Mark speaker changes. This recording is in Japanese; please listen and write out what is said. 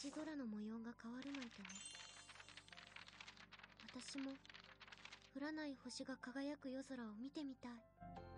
Speaker 1: 星空の模様が変わるなんてね。私も降らない星が輝く夜空を見てみたい。